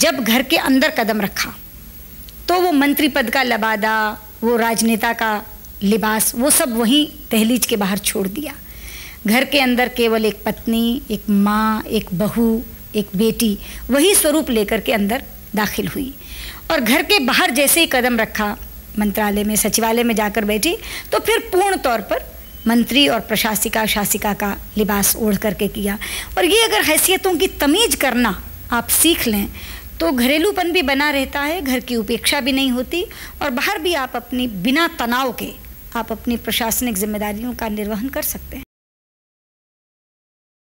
जब घर के अंदर कदम रखा तो वो मंत्री पद का लबादा, वो राजनेता का लिबास, वो सब वहीं दहलीज के बाहर छोड़ दिया। घर के अंदर केवल एक पत्नी, एक माँ, एक बहू, एक बेटी, वही स्वरूप लेकर के अंदर दाखिल हुई। और घर के बाहर जैसे ही कदम रखा, मंत्रालय में, सचिवालय में जाकर बैठी तो फिर पूर्ण तौर पर मंत्री और प्रशासिका, शासिका का लिबास ओढ़ करके किया। और ये अगर हैसियतों की तमीज़ करना आप सीख लें तो घरेलूपन भी बना रहता है, घर की उपेक्षा भी नहीं होती और बाहर भी आप अपनी बिना तनाव के आप अपनी प्रशासनिक जिम्मेदारियों का निर्वहन कर सकते हैं।